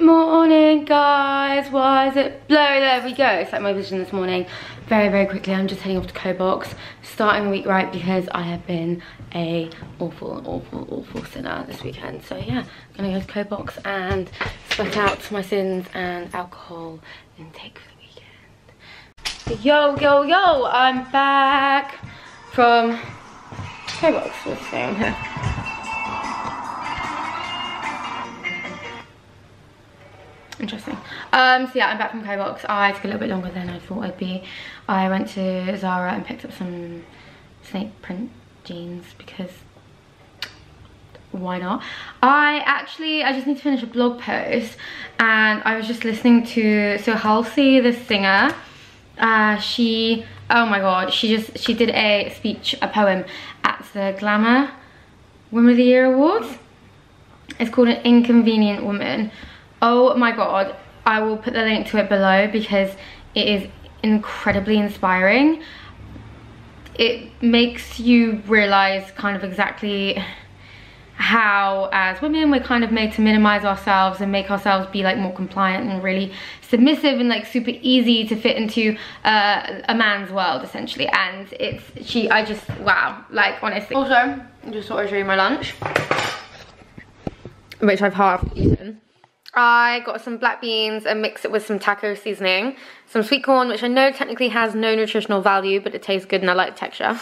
morning guys. Why is it blow there we go. It's like my vision this morning. Very very quickly i'm just heading off to KOBOX starting the week right because i have been a awful awful awful sinner this weekend. So yeah i'm gonna go to KOBOX and sweat out my sins and alcohol intake for the weekend. Yo yo yo i'm back from KOBOX what's going here interesting. Um so yeah i'm back from KOBOX i took a little bit longer than i thought i'd be. I went to zara and picked up some snake print jeans because why not? I actually i just need to finish a blog post and i was just listening to so halsey the singer uh she oh my god she just she did a speech a poem at the glamour woman of the year awards. It's called an inconvenient woman oh my god i will put the link to it below because it is incredibly inspiring. It makes you realize kind of exactly how as women we're kind of made to minimize ourselves and make ourselves be like more compliant and really submissive and like super easy to fit into uh, a man's world essentially. And it's she I just wow like honestly. Also I just thought I'd show you my lunch which I've half eaten I got some black beans and mixed it with some taco seasoning, some sweet corn, which I know technically has no nutritional value, but it tastes good and I like the texture.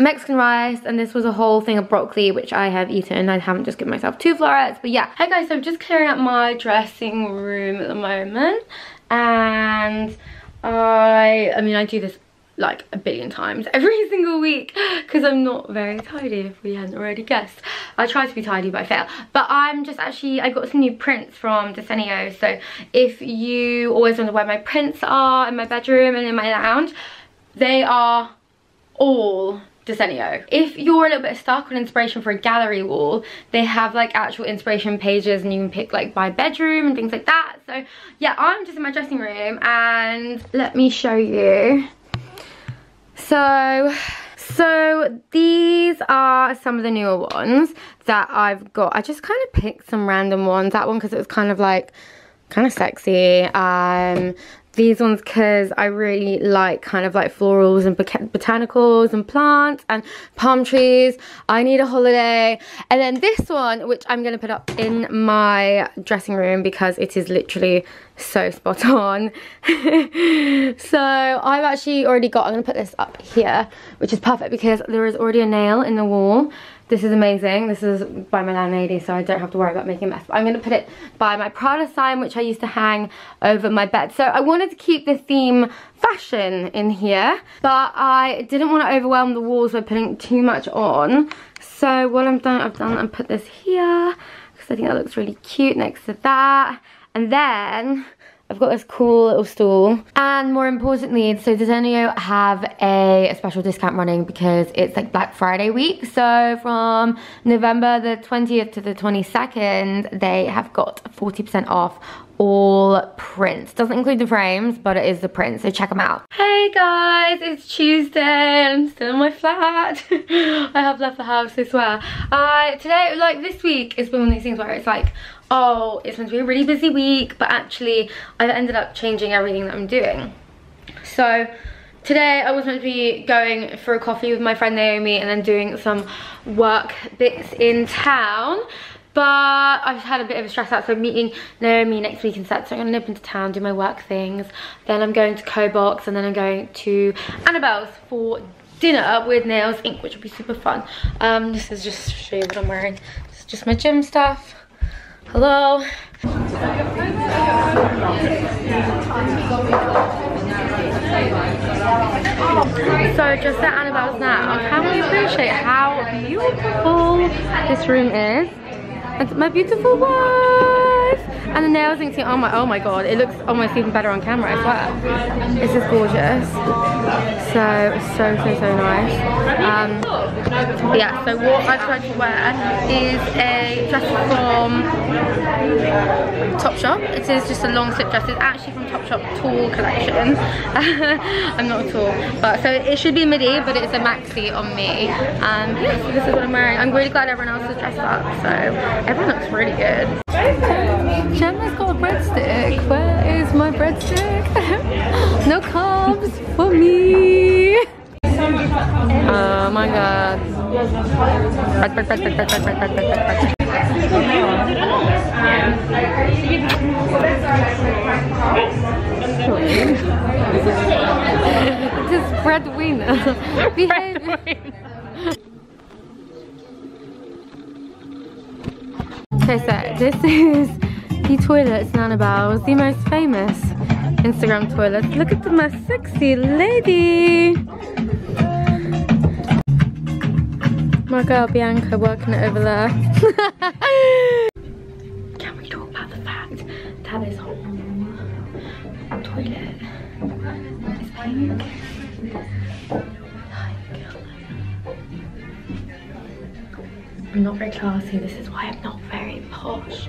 Mexican rice, and this was a whole thing of broccoli, which I have eaten. I haven't just given myself two florets, but yeah. Hey guys, so I'm just clearing up my dressing room at the moment, and I, I mean, I do this like a billion times every single week because I'm not very tidy if we hadn't already guessed. I try to be tidy but I fail. But I'm just actually, I got some new prints from Desenio so if you always wonder where my prints are in my bedroom and in my lounge, they are all Desenio. If you're a little bit stuck on inspiration for a gallery wall, they have like actual inspiration pages and you can pick like by bedroom and things like that. So yeah, I'm just in my dressing room and let me show you so, so these are some of the newer ones that I've got. I just kind of picked some random ones. That one because it was kind of like, kind of sexy. Um, these ones because I really like kind of like florals and botanicals and plants and palm trees. I need a holiday. And then this one, which I'm going to put up in my dressing room because it is literally so spot on. so I've actually already got, I'm going to put this up here, which is perfect because there is already a nail in the wall this is amazing. This is by my landlady, so I don't have to worry about making a mess. But I'm going to put it by my Prada sign, which I used to hang over my bed. So I wanted to keep the theme fashion in here, but I didn't want to overwhelm the walls by putting too much on. So what I've done, I've done, and put this here, because I think that looks really cute next to that. And then I've got this cool little stool. And more importantly, so Desenio have a, a, special discount running because it's like Black Friday week. So from November the 20th to the 22nd, they have got 40% off all prints. Doesn't include the frames, but it is the print, so check them out. Hey guys, it's Tuesday I'm still in my flat. I have left the house, I swear. Uh, today, like this week, it's been one of these things where it's like, oh, it's meant to be a really busy week, but actually I've ended up changing everything that I'm doing. So today I was meant to be going for a coffee with my friend Naomi and then doing some work bits in town. But I've had a bit of a stress out, so I'm meeting Naomi next week instead. So I'm gonna nip into town, do my work things. Then I'm going to KOBOX and then I'm going to Annabel's for dinner with Nails Inc, which will be super fun. Um, this is just to show you what I'm wearing. It's just my gym stuff. Hello. So just at Annabel's now, I can we appreciate how beautiful this room is? And my beautiful wife. And the nails thing, oh my, oh my god, it looks almost even better on camera, I swear. This is gorgeous. So, so, so, so nice. Um, yeah, so what I tried to wear is a dress from Topshop. It is just a long slip dress. It's actually from Topshop Tall collection. I'm not tall, but so it should be midi, but it's a maxi on me. And um, yeah, this is what I'm wearing. I'm really glad everyone else is dressed up, so everyone looks really good breadstick. no carbs for me. Oh my god. this is breadwinner. Behave. Okay, so this is the toilet at Annabel's. Was the most famous Instagram toilets. Look at my sexy lady. My girl Bianca working it over there. Can we talk about the fact that this whole toilet is pink? I'm not very classy, this is why I'm not very posh.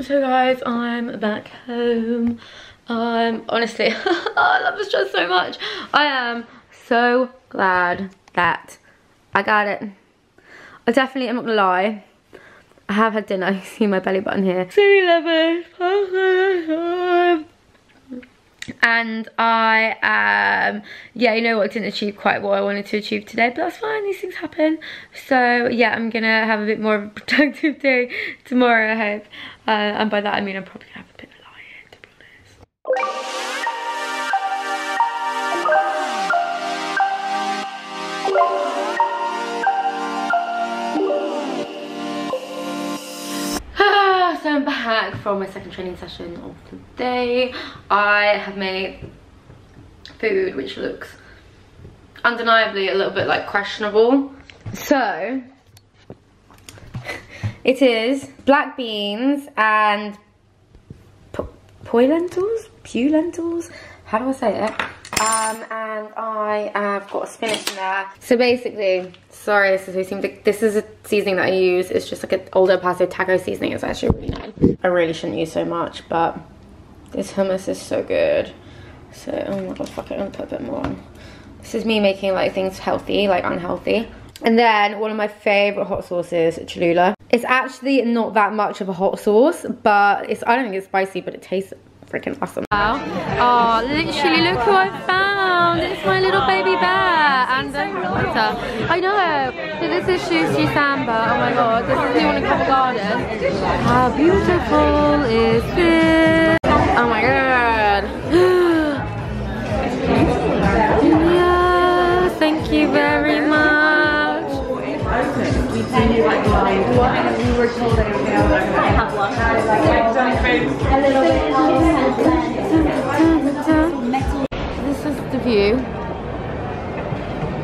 So guys, I'm back home. Um, honestly, I love this dress so much. I am so glad that I got it. I definitely, I'm not gonna lie, I have had dinner. You see my belly button here. 7-Eleven. And I, um, yeah, you know what, I didn't achieve quite what I wanted to achieve today, but that's fine, these things happen. So, yeah, I'm gonna have a bit more of a productive day tomorrow, I hope. Uh, and by that, I mean I'm probably gonna have a bit of a lie to be honest. I'm back from my second training session of the day. I have made food which looks undeniably a little bit like questionable. So, it is black beans and po poi lentils? Pew lentils? How do I say it? Um, and I have got a spinach in there. So basically, sorry this is this is a seasoning that I use. It's just like an Old El Paso taco seasoning. It's actually really nice. I really shouldn't use so much, but this hummus is so good. So, oh my god, fuck it, I'm gonna put a bit more on. This is me making like things healthy, like unhealthy. And then one of my favorite hot sauces, Cholula. It's actually not that much of a hot sauce, but it's I don't think it's spicy, but it tastes freaking awesome. Wow. Oh, literally look who I found. It's my little baby bear and. I know. So this is Sushi Samba. Oh my god, this is new one in Covent Garden. How beautiful is this? Oh my god. were told that we have This is the view,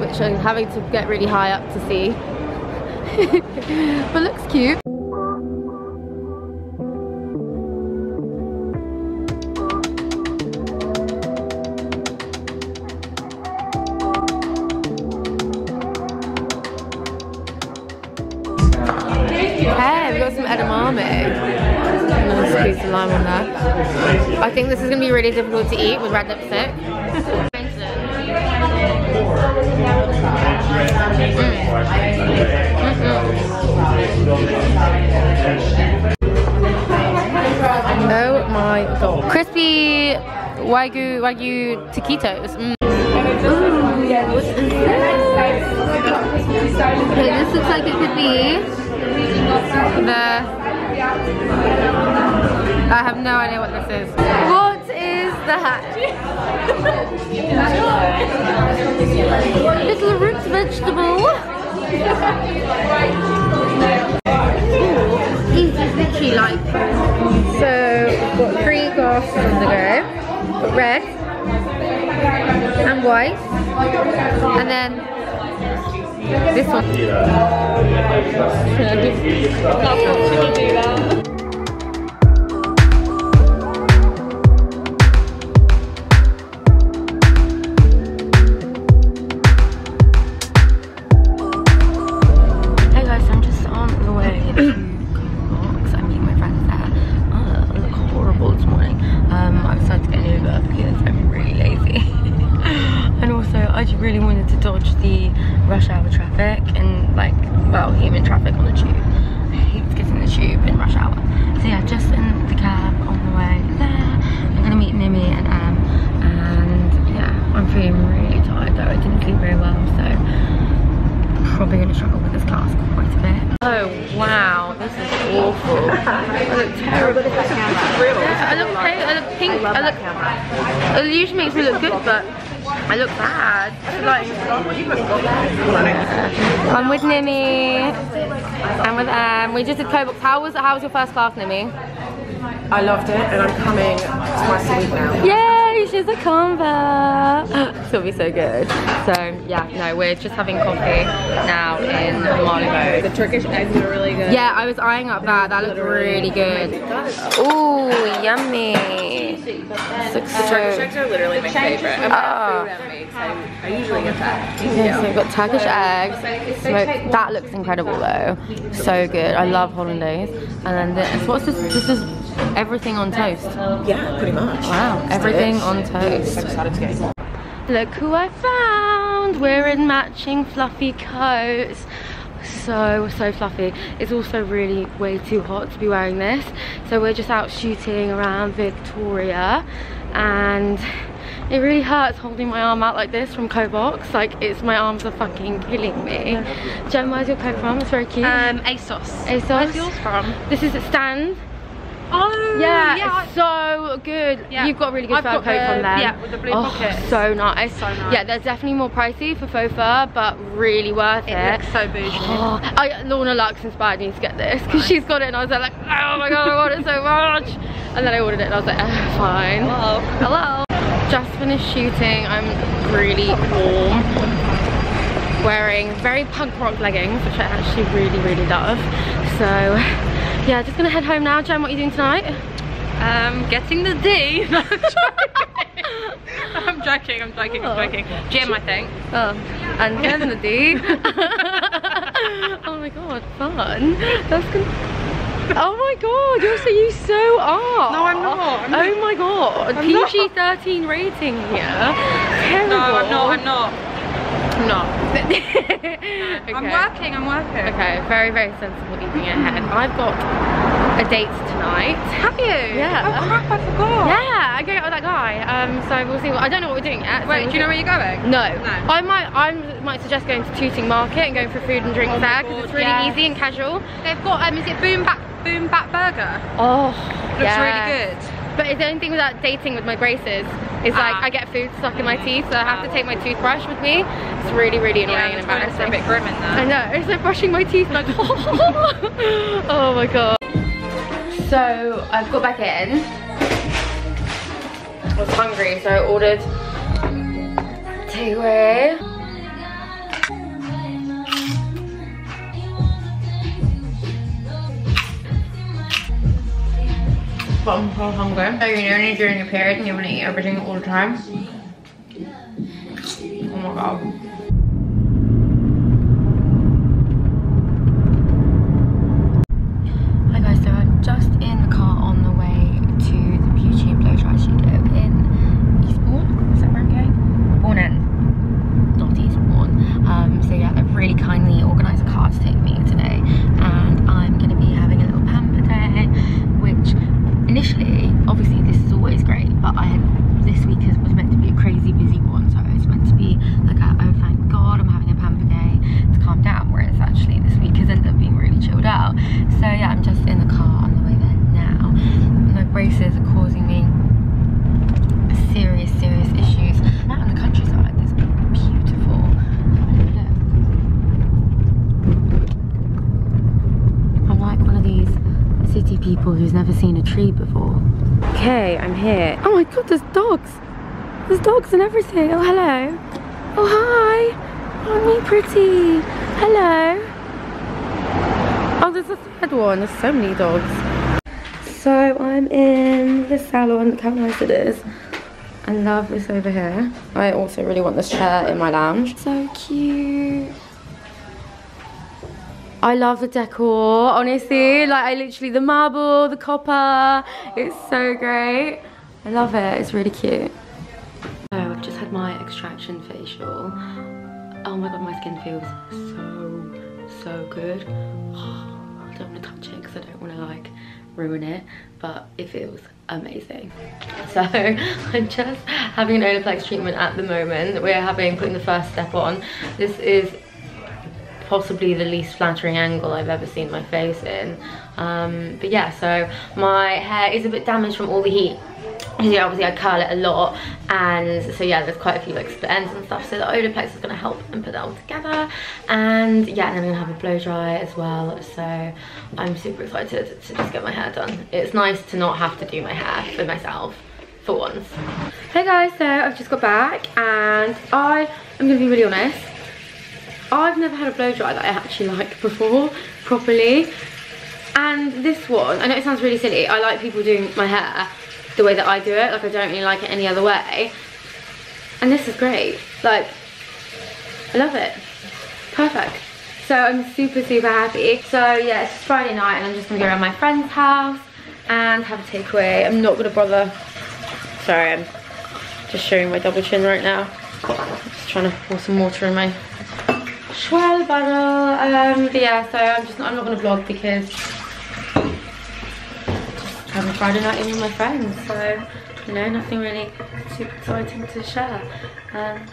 which I'm having to get really high up to see. but looks cute. Difficult to eat with red lipstick. Oh my god. Crispy Wagyu Wagyu taquitos. Mm. This? Okay, this looks like it could be the I have no idea what this is. Is that? Little root vegetable. These literally like so we've got three glasses on the go. Got red and white. And then this one. Wow, this is awful. I look terrible. Yeah, I look pale, I look pink, I look, it usually makes me look good, but I look bad. Like, I'm with Nimi. I'm with Em. We just did KOBOX. How was how was your first class, Nimi? I loved it, and I'm coming twice a week now. Yay, she's a convert. Gonna be so good. So yeah, no, we're just having coffee now in Marylebone. The Turkish eggs are really good. Yeah, I was eyeing up that. That looked really good. Ooh, yummy. Looks so. Turkish eggs are literally my favorite. I'm food Em makes. I, I usually get that. Okay, so we've got Turkish eggs. Smoked. That looks incredible though. So good. I love hollandaise. And then this. What's this? This is everything on toast. Yeah, pretty much. Wow, everything on toast. Look who I found! We're in matching fluffy coats. So, so fluffy. It's also really way too hot to be wearing this. So we're just out shooting around Victoria and it really hurts holding my arm out like this from KOBOX. Like, it's my arms are fucking killing me. Jen, where's your coat from? It's very cute. Um, ASOS. ASOS. Where's yours from? This is a Stand. Oh, Yeah, yeah. it's so good. Yeah. You've got a really good I've fur coat the- from them. yeah, with the blue oh, pockets. So nice. So nice. Yeah, they're definitely more pricey for faux fur, but really worth it. It looks so bougie. Oh, I, Lorna Luxe inspired me to get this because she's got it and I was like, oh my god, I want it so much. And then I ordered it and I was like, oh, fine. Hello. Hello. Just finished shooting. I'm really warm. Wearing very punk rock leggings, which I actually really, really love. So, yeah, just gonna head home now. Jen, what are you doing tonight? Um, getting the D. No, I'm joking. I'm joking. I'm joking. I'm joking. Gym, I think. Oh, and getting the D. oh my god, fun. That's good. Oh my god, you're so you so are. No, I'm not. I'm oh my god, I'm not. PG-13 rating here. Terrible. No, I'm not. I'm not. I'm not. I'm working. I'm working. Okay, very, very sensible evening ahead. I've got a date tonight. Have you? Yeah. Oh crap! I forgot. Yeah, I'm going out with that guy. Um, so we'll see. What, I don't know what we're doing yet. so Wait, we'll do you know where you're going? No. No. I might I might suggest going to Tooting Market and going for food and drinks Oh there because it's really yes. easy and casual. They've got um, is it Boom Back Boom Back Burger? Oh, Looks really good. But the only thing without dating with my braces is like Ah. I get food stuck in my teeth, so I have to take my toothbrush with me. It's really, really annoying and Yeah, it's a embarrassing. bit grim in there. I know, it's like brushing my teeth like Oh my god. So I've got back in. I was hungry, so I ordered takeaway. But I'm so hungry. So you know during your period and you want to eat everything all the time. Oh my god. Hi guys, so I'm just in the car on the way to the beauty and blow dry studio in Eastbourne. Is that where I'm going? Bourne End, not Eastbourne. Um, so yeah, they've really kindly organised a car to take me today, and I'm going to be having a little pamper day, which initially, obviously, this is always great, but I had this week is, was meant to be a crazy busy one, so it's meant to be like a oh thank God I'm having a pamper day to calm down, whereas actually this week has ended up being really chilled out. So yeah, I'm just in the car on the way there now. My braces are causing me serious, serious issues. I'm out in the countryside. It's beautiful. Look. I'm like one of these city people who's never seen a tree before. Okay, I'm here. Oh my god, there's dogs. There's dogs and everything. Oh, hello. Oh, hi. Oh, me pretty. Hello. Oh, there's a third one. There's so many dogs. So I'm in the salon. Look how nice it is. I love this over here. I also really want this chair in my lounge. So cute. I love the decor, honestly. Like, I literally, the marble, the copper, it's so great. I love it, it's really cute. So I've just had my extraction facial. Oh my god, my skin feels so, so good. I don't want to touch it because I don't want to like ruin it, but it feels amazing. So I'm just having an Olaplex treatment at the moment. We're having, putting the first step on. This is possibly the least flattering angle I've ever seen my face in. Um, but yeah, so my hair is a bit damaged from all the heat. Yeah, obviously I curl it a lot and so yeah there's quite a few like split ends and stuff so the Olaplex is going to help and put that all together and yeah and I'm going to have a blow dry as well so I'm super excited to just get my hair done. It's nice to not have to do my hair for myself for once. Hey guys, so I've just got back and I am going to be really honest I've never had a blow dry that I actually liked before, properly. And this one, I know it sounds really silly, I like people doing my hair the way that I do it, like I don't really like it any other way. And this is great, like, I love it, perfect. So I'm super, super happy. So yeah, it's Friday night and I'm just gonna go around my friend's house and have a takeaway. I'm not gonna bother, sorry, I'm just showing my double chin right now. Just trying to pour some water in my S'well bottle. Um, but yeah, so I'm just not, I'm not gonna vlog because just having Friday night in with my friends. So you know, nothing really super exciting to share. Um,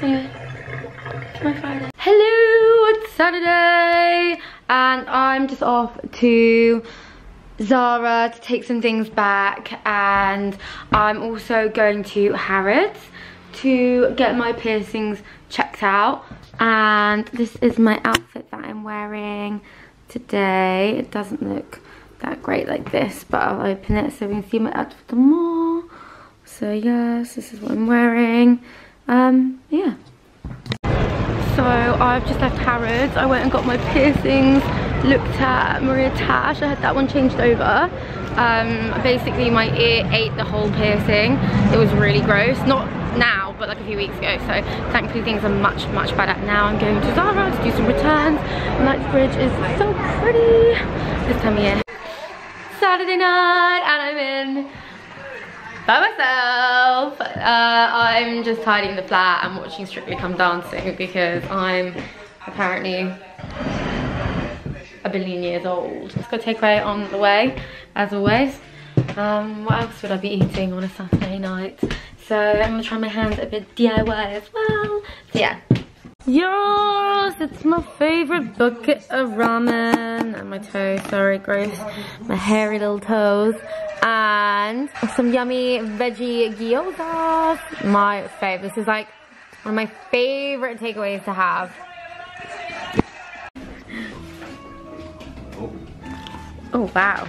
so yeah, it's my Friday. Hello, it's Saturday, and I'm just off to Zara to take some things back and I'm also going to Harrods to get my piercings checked out and this is my outfit that I'm wearing today. It doesn't look that great like this, but I'll open it so we can see my outfit more. So yes, this is what I'm wearing. Um, yeah. So I've just left Harrods. I went and got my piercings, looked at Maria Tash. I had that one changed over. Um, basically my ear ate the whole piercing. It was really gross. Not now, but like a few weeks ago. So thankfully things are much, much better. Now I'm going to Zara to do some returns. Knightsbridge is so pretty this time of year. Saturday night and I'm in by myself. Uh, I'm just tidying the flat and watching Strictly Come Dancing because I'm apparently a billion years old. Let's go takeaway on the way, as always. Um, what else would I be eating on a Saturday night? So I'm gonna try my hand a bit DIY as well. So yeah. Yes, it's my favorite bucket of ramen. And my toes, sorry, gross. My hairy little toes. And some yummy veggie gyoza. My fave. This is like one of my favorite takeaways to have. Oh, oh wow.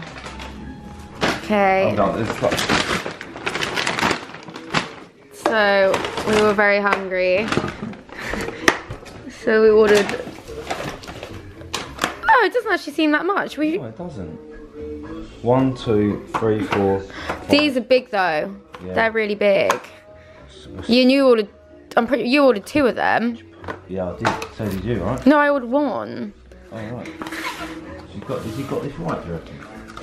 Okay. So, we were very hungry. so we ordered... Oh, it doesn't actually seem that much. We... No, it doesn't. One, two, three, four. Five. These are big though. Yeah. They're really big. You knew ordered... I'm pretty... You ordered two of them. Yeah, I did. So did you, right? No, I ordered one. Oh, right. So you got, has he got this right, do you reckon?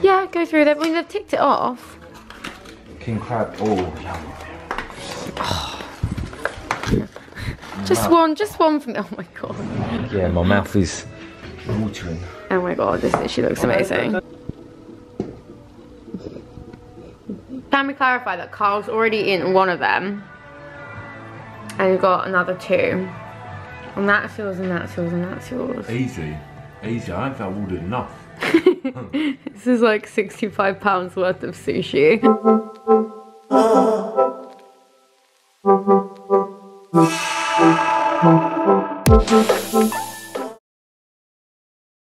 Yeah, go through them. I mean, they've ticked it off. King crab. Oh, yum. Just one, just one from. Oh my god. Yeah, my mouth is watering. Oh my god, this literally looks amazing. Can we clarify that Carl's already eaten one of them? And you've got another two. And that's yours, and that's yours, and that's yours. Easy. Easy. I don't think I've ordered enough. This is like 65 pounds worth of sushi. Uh.